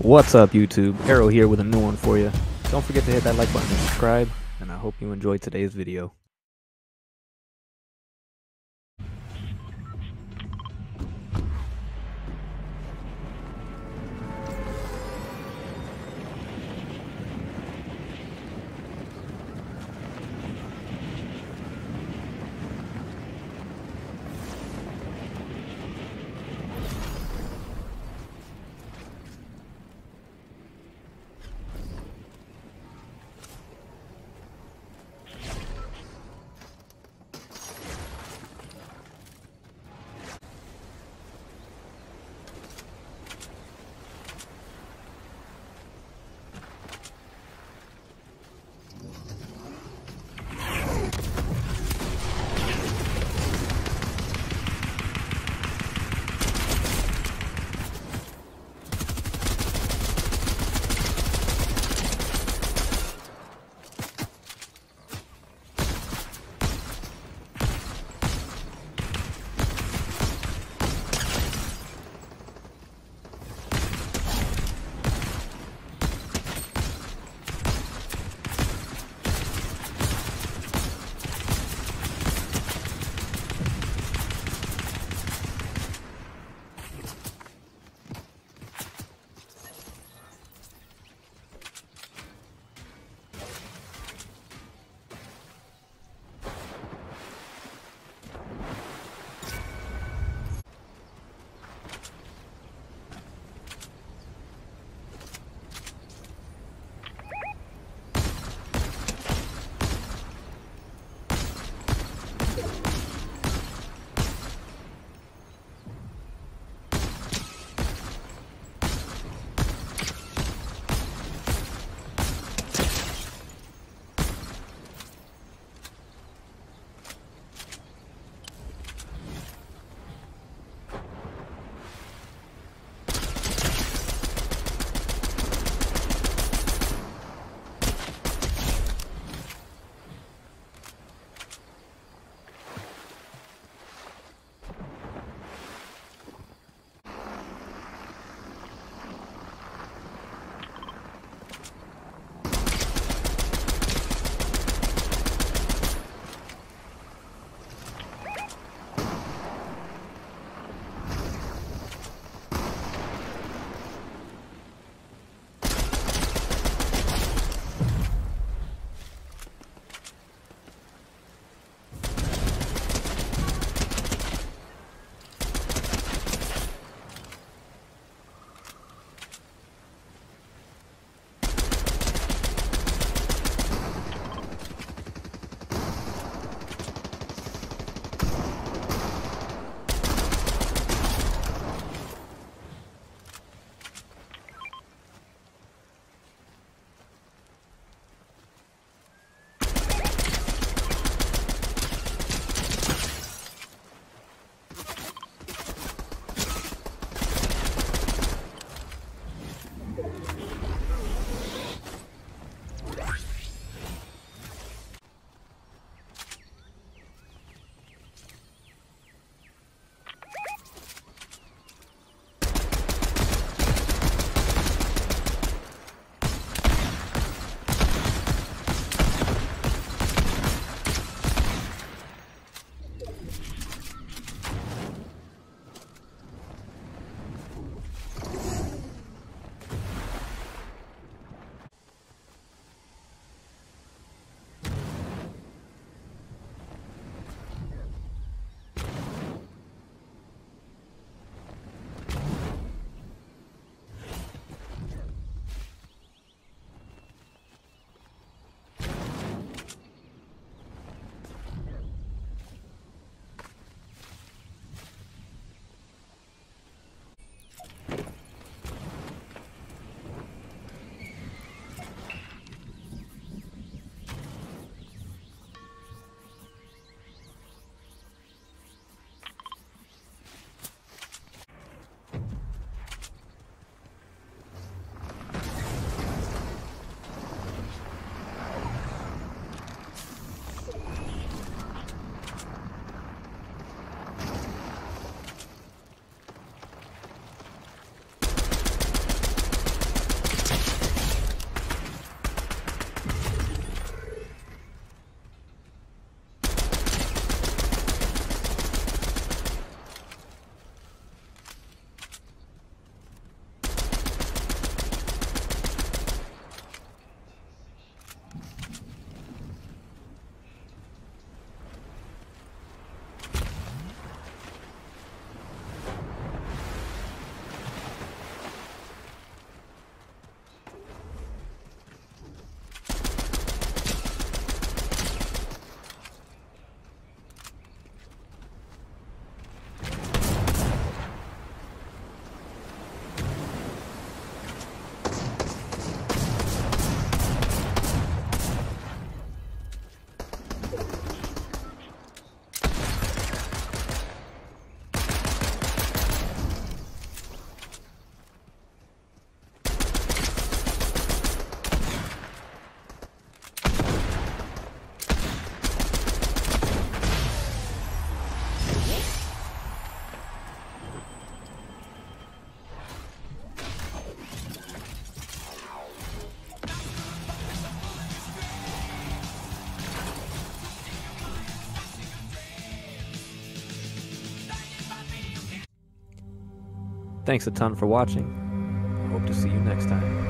What's up, YouTube? Arrow here with a new one for you. Don't forget to hit that like button and subscribe, and I hope you enjoyed today's video. Thanks a ton for watching. I hope to see you next time.